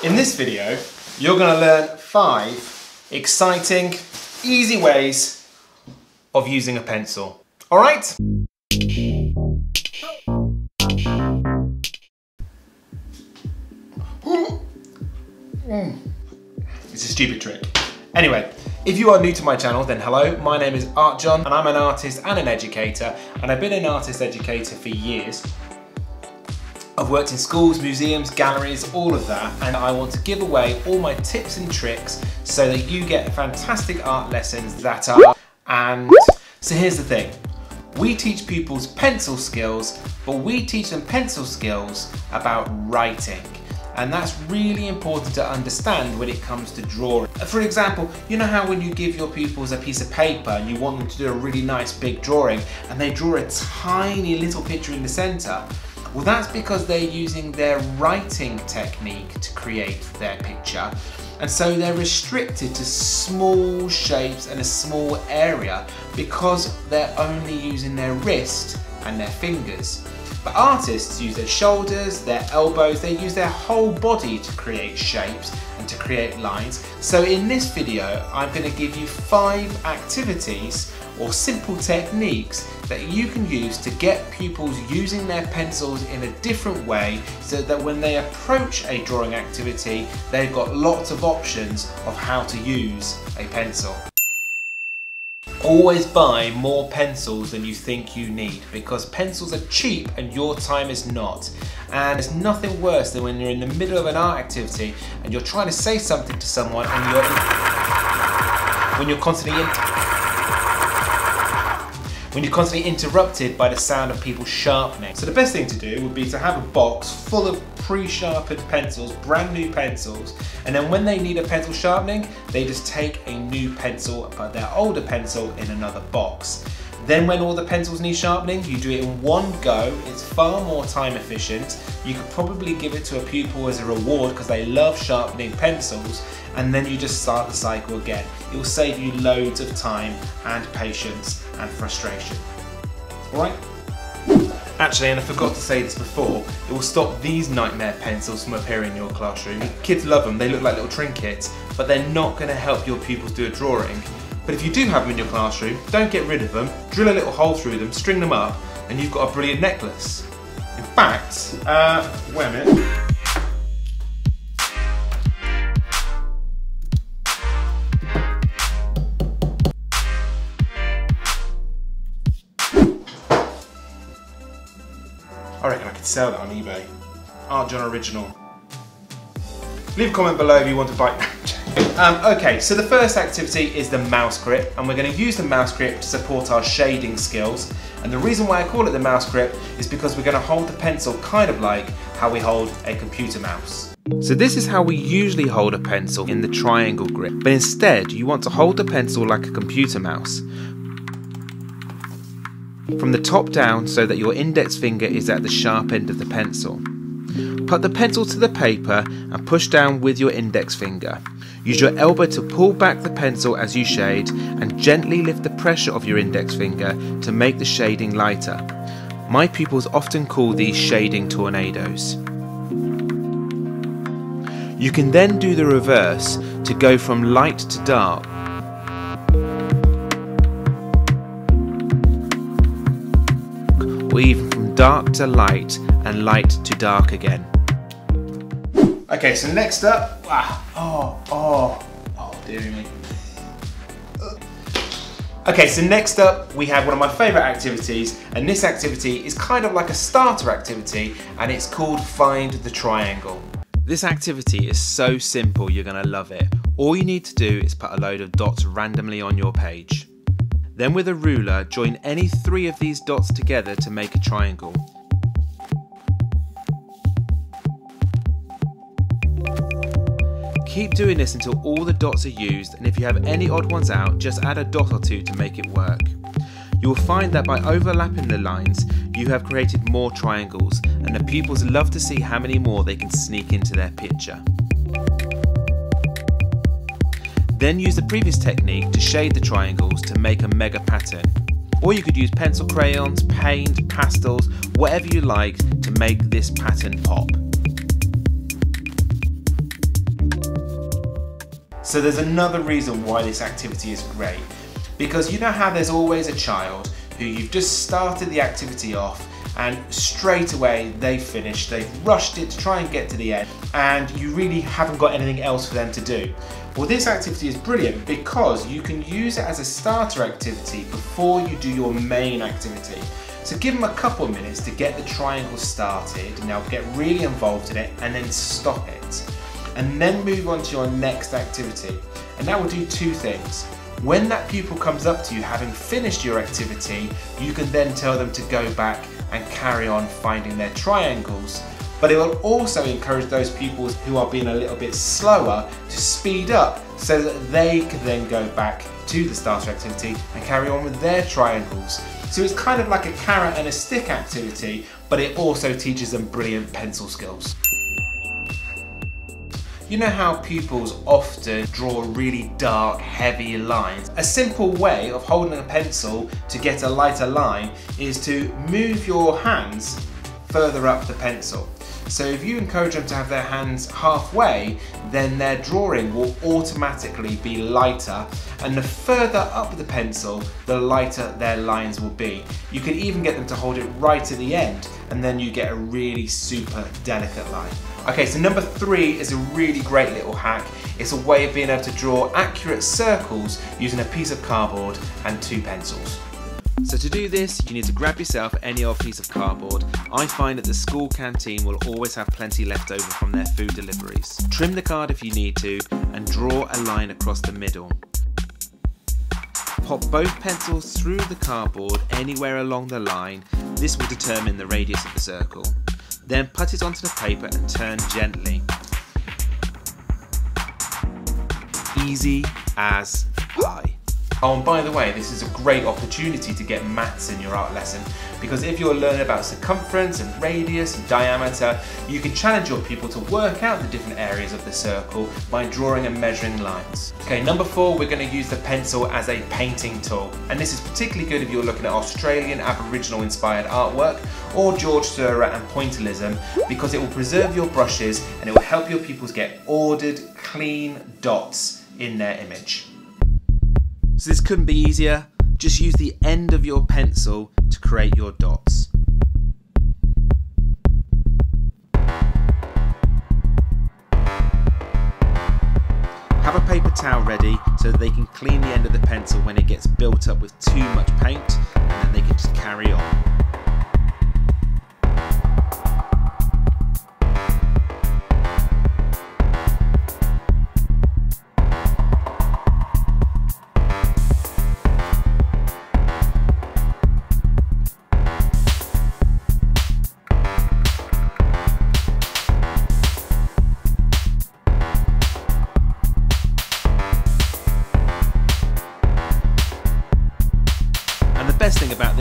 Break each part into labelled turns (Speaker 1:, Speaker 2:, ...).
Speaker 1: In this video, you're going to learn five exciting, easy ways of using a pencil. All right? It's a stupid trick. Anyway, if you are new to my channel, then hello, my name is Art John and I'm an artist and an educator and I've been an artist educator for years. I've worked in schools, museums, galleries, all of that, and I want to give away all my tips and tricks so that you get fantastic art lessons that are, and so here's the thing. We teach pupils pencil skills, but we teach them pencil skills about writing. And that's really important to understand when it comes to drawing. For example, you know how when you give your pupils a piece of paper and you want them to do a really nice big drawing and they draw a tiny little picture in the center, well, that's because they're using their writing technique to create their picture. And so they're restricted to small shapes and a small area because they're only using their wrist and their fingers. But artists use their shoulders, their elbows, they use their whole body to create shapes and to create lines. So in this video, I'm gonna give you five activities or simple techniques that you can use to get pupils using their pencils in a different way so that when they approach a drawing activity, they've got lots of options of how to use a pencil. Always buy more pencils than you think you need because pencils are cheap and your time is not. And there's nothing worse than when you're in the middle of an art activity and you're trying to say something to someone and you're when you're constantly when you're constantly interrupted by the sound of people sharpening. So the best thing to do would be to have a box full of pre-sharpened pencils, brand new pencils, and then when they need a pencil sharpening, they just take a new pencil, and put their older pencil in another box. Then when all the pencils need sharpening, you do it in one go. It's far more time efficient. You could probably give it to a pupil as a reward because they love sharpening pencils and then you just start the cycle again. It will save you loads of time and patience and frustration. All right? Actually, and I forgot to say this before, it will stop these nightmare pencils from appearing in your classroom. Kids love them, they look like little trinkets, but they're not going to help your pupils do a drawing. But if you do have them in your classroom, don't get rid of them, drill a little hole through them, string them up, and you've got a brilliant necklace. In fact, uh, wait a minute. Sell that on eBay. Art John Original. Leave a comment below if you want to buy. um, okay, so the first activity is the mouse grip, and we're going to use the mouse grip to support our shading skills. And the reason why I call it the mouse grip is because we're going to hold the pencil kind of like how we hold a computer mouse. So this is how we usually hold a pencil in the triangle grip, but instead you want to hold the pencil like a computer mouse. From the top down so that your index finger is at the sharp end of the pencil. Put the pencil to the paper and push down with your index finger. Use your elbow to pull back the pencil as you shade and gently lift the pressure of your index finger to make the shading lighter. My pupils often call these shading tornadoes. You can then do the reverse to go from light to dark. Even from dark to light and light to dark again. Okay, so next up, ah, oh, oh, oh, dear me. Okay, so next up we have one of my favourite activities, and this activity is kind of like a starter activity, and it's called Find the Triangle. This activity is so simple, you're going to love it. All you need to do is put a load of dots randomly on your page. Then with a ruler, join any three of these dots together to make a triangle. Keep doing this until all the dots are used and if you have any odd ones out, just add a dot or two to make it work. You will find that by overlapping the lines, you have created more triangles and the pupils love to see how many more they can sneak into their picture. Then use the previous technique to shade the triangles to make a mega pattern. Or you could use pencil crayons, paint, pastels, whatever you like to make this pattern pop. So there's another reason why this activity is great. Because you know how there's always a child who you've just started the activity off and straight away they've finished, they've rushed it to try and get to the end and you really haven't got anything else for them to do. Well this activity is brilliant because you can use it as a starter activity before you do your main activity. So give them a couple of minutes to get the triangle started, and they'll get really involved in it and then stop it. And then move on to your next activity. And that will do two things. When that pupil comes up to you having finished your activity, you can then tell them to go back and carry on finding their triangles. But it will also encourage those pupils who are being a little bit slower to speed up so that they can then go back to the starter activity and carry on with their triangles. So it's kind of like a carrot and a stick activity, but it also teaches them brilliant pencil skills. You know how pupils often draw really dark, heavy lines? A simple way of holding a pencil to get a lighter line is to move your hands further up the pencil. So if you encourage them to have their hands halfway, then their drawing will automatically be lighter and the further up the pencil, the lighter their lines will be. You can even get them to hold it right at the end and then you get a really super delicate line. Okay, so number three is a really great little hack. It's a way of being able to draw accurate circles using a piece of cardboard and two pencils. So to do this, you need to grab yourself any old piece of cardboard. I find that the school canteen will always have plenty left over from their food deliveries. Trim the card if you need to and draw a line across the middle. Pop both pencils through the cardboard anywhere along the line. This will determine the radius of the circle. Then put it onto the paper and turn gently. Easy as pie. Oh, and by the way, this is a great opportunity to get maths in your art lesson because if you're learning about circumference and radius and diameter, you can challenge your pupil to work out the different areas of the circle by drawing and measuring lines. Okay, number four, we're going to use the pencil as a painting tool. And this is particularly good if you're looking at Australian Aboriginal inspired artwork or George Seurat and pointillism because it will preserve your brushes and it will help your pupils get ordered, clean dots in their image. So this couldn't be easier. Just use the end of your pencil to create your dots. Have a paper towel ready so that they can clean the end of the pencil when it gets built up with too much paint and then they can just carry on.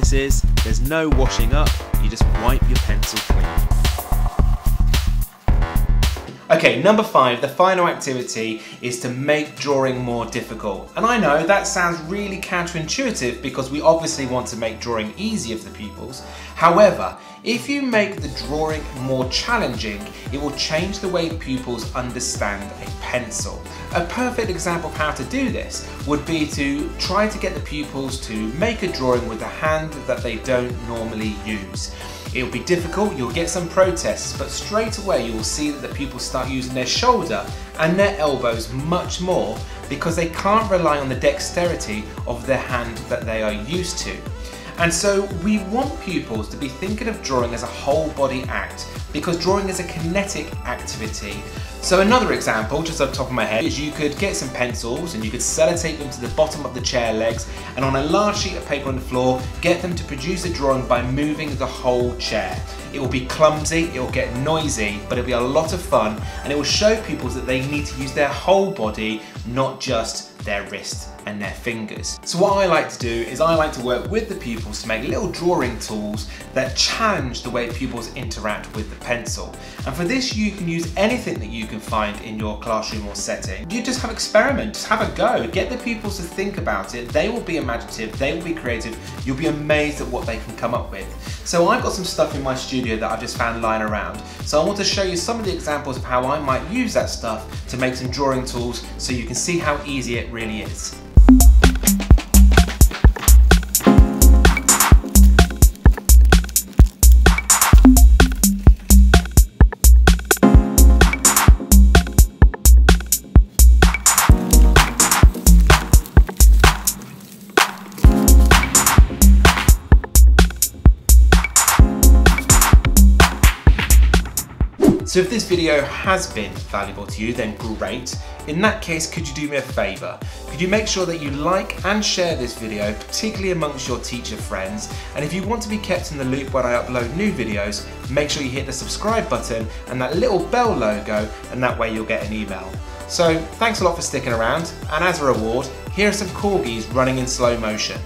Speaker 1: This is there's no washing up, you just wipe your pencil clean. Okay, number five, the final activity is to make drawing more difficult. And I know that sounds really counterintuitive because we obviously want to make drawing easier for the pupils. However, if you make the drawing more challenging, it will change the way pupils understand a pencil. A perfect example of how to do this would be to try to get the pupils to make a drawing with a hand that they don't normally use. It'll be difficult, you'll get some protests, but straight away you will see that the pupils start using their shoulder and their elbows much more because they can't rely on the dexterity of their hand that they are used to. And so we want pupils to be thinking of drawing as a whole body act because drawing is a kinetic activity. So another example, just off the top of my head, is you could get some pencils and you could sellotape them to the bottom of the chair legs and on a large sheet of paper on the floor, get them to produce a drawing by moving the whole chair. It will be clumsy, it will get noisy, but it'll be a lot of fun and it will show pupils that they need to use their whole body, not just their wrist and their fingers. So what I like to do is I like to work with the pupils to make little drawing tools that challenge the way pupils interact with the pencil. And for this, you can use anything that you can find in your classroom or setting. You just have experiment, just have a go. Get the pupils to think about it. They will be imaginative, they will be creative. You'll be amazed at what they can come up with. So I've got some stuff in my studio that I've just found lying around. So I want to show you some of the examples of how I might use that stuff to make some drawing tools so you can see how easy it really is. So if this video has been valuable to you, then great. In that case, could you do me a favour? Could you make sure that you like and share this video, particularly amongst your teacher friends? And if you want to be kept in the loop when I upload new videos, make sure you hit the subscribe button and that little bell logo, and that way you'll get an email. So thanks a lot for sticking around, and as a reward, here are some corgis running in slow motion.